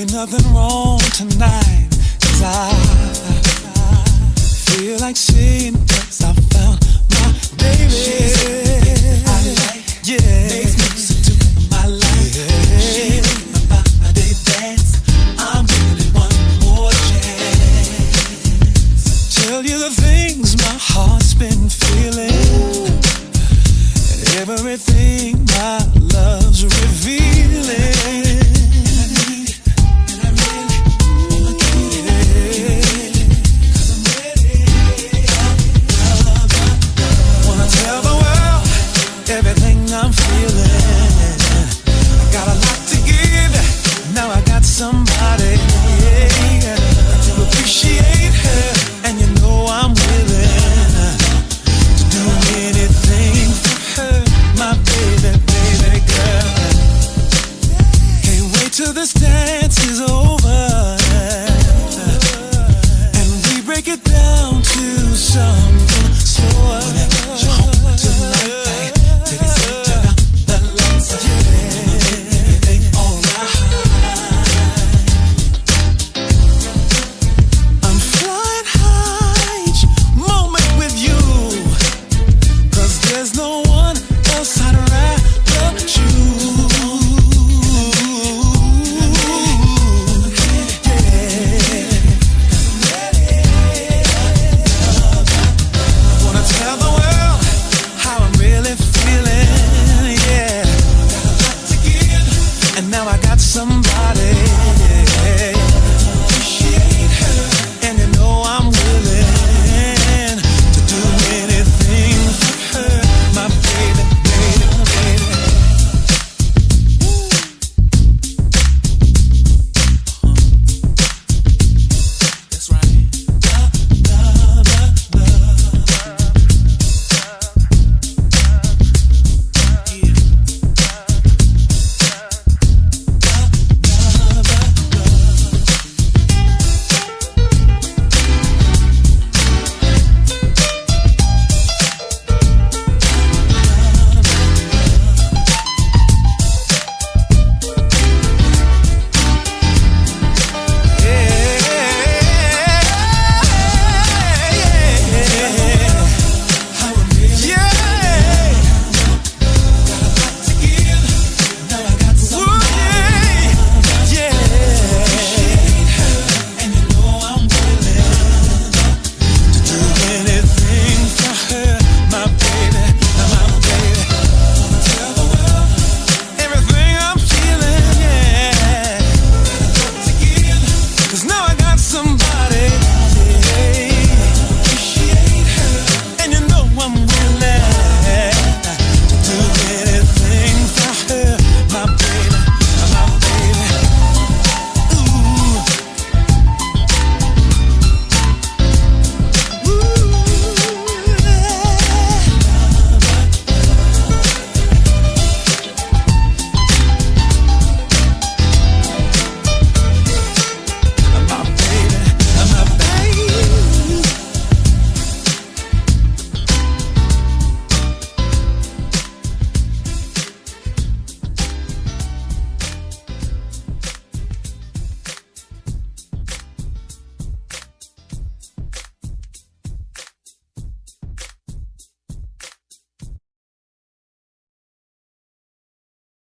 ain't nothing wrong tonight. Cause I, I, feel like seeing, cause I found my baby. Got somebody yeah, to appreciate her.